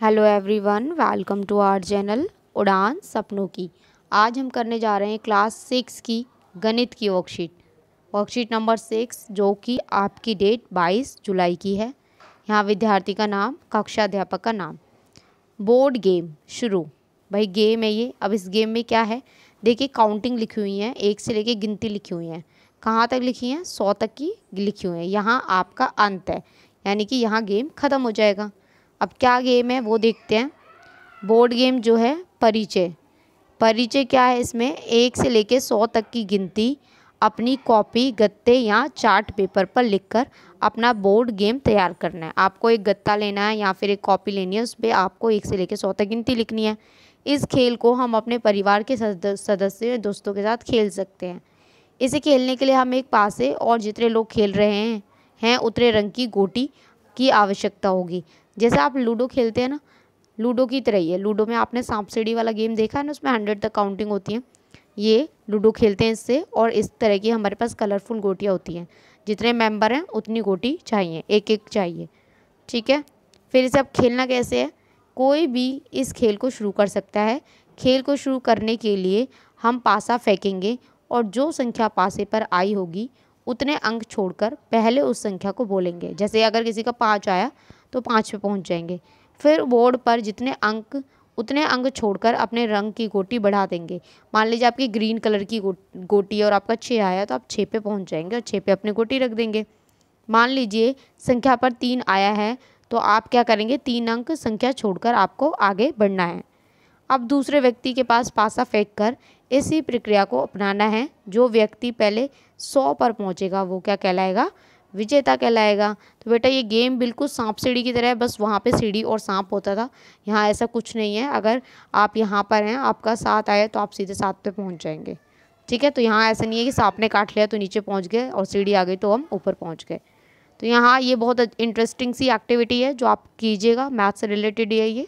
Hello everyone welcome to our channel Udaan Sapnon Ki आज हम करने जा रहे हैं क्लास सिक्स की गणित की वर्कशीट वर्कशीट नंबर सिक्स जो कि आपकी डेट बाईस जुलाई की है। यहाँ विद्यार्थी का नाम, कक्षा अध्यापक का नाम। बोर्ड गेम शुरू। भाई गेम है ये। अब इस गेम में क्या है? देखिए काउंटिंग लिखी हुई है। एक से लेके गिनती लिखी हुई है। कहाँ तक लिखी है? सौ तक की लिखी हुई है। यहाँ आपका अंत है। यानी कि यहाँ गेम ख़त्म हो जाएगा। अब क्या गेम है वो देखते हैं। बोर्ड गेम जो है, परिचय। परिचय क्या है इसमें? एक से लेके सौ तक की गिनती अपनी कॉपी गत्ते या चार्ट पेपर पर लिखकर अपना बोर्ड गेम तैयार करना है। आपको एक गत्ता लेना है या फिर एक कॉपी लेनी है, उस पर आपको एक से लेके सौ तक गिनती लिखनी है। इस खेल को हम अपने परिवार के सदस्य दोस्तों के साथ खेल सकते हैं। इसे खेलने के लिए हम एक पासे और जितने लोग खेल रहे हैं हैं, उतने रंग की गोटी की आवश्यकता होगी। जैसे आप लूडो खेलते हैं ना, लूडो की तरह ही है। लूडो में आपने सांप सीढ़ी वाला गेम देखा है ना, उसमें हंड्रेड तक काउंटिंग होती है। ये लूडो खेलते हैं इससे और इस तरह की हमारे पास कलरफुल गोटियाँ होती हैं। जितने मेंबर हैं, उतनी गोटी चाहिए एक एक चाहिए। ठीक है? फिर इसे अब खेलना कैसे है? कोई भी इस खेल को शुरू कर सकता है। खेल को शुरू करने के लिए हम पासा फेंकेंगे और जो संख्या पासे पर आई होगी, उतने अंक छोड़कर पहले उस संख्या को बोलेंगे। जैसे अगर किसी का पाँच आया तो पाँच पे पहुँच जाएँगे। फिर बोर्ड पर जितने अंक, उतने अंक छोड़कर अपने रंग की गोटी बढ़ा देंगे। मान लीजिए आपकी ग्रीन कलर की गोटी और आपका छः आया तो आप छः पे पहुँच जाएँगे और छः पे अपनी गोटी रख देंगे। मान लीजिए संख्या पर तीन आया है तो आप क्या करेंगे? तीन अंक संख्या छोड़कर आपको आगे बढ़ना है। अब दूसरे व्यक्ति के पास पासा फेंक कर इसी प्रक्रिया को अपनाना है। जो व्यक्ति पहले सौ पर पहुँचेगा, वो क्या कहलाएगा? विजेता कहलाएगा। तो बेटा ये गेम बिल्कुल सांप सीढ़ी की तरह है, बस वहाँ पे सीढ़ी और सांप होता था। यहाँ ऐसा कुछ नहीं है। अगर आप यहाँ पर हैं, आपका साथ आए तो आप सीधे साथ पे पहुँच जाएँगे। ठीक है? तो यहाँ ऐसा नहीं है कि सांप ने काट लिया तो नीचे पहुँच गए और सीढ़ी आ गई तो हम ऊपर पहुँच गए। तो यहाँ ये बहुत इंटरेस्टिंग सी एक्टिविटी है, जो आप कीजिएगा। मैथ से रिलेटेड है ये।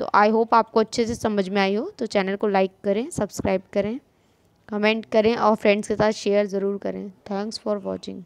तो आई होप आपको अच्छे से समझ में आई हो। तो चैनल को लाइक करें सब्सक्राइब करें कमेंट करें और फ्रेंड्स के साथ शेयर ज़रूर करें। Thanks for watching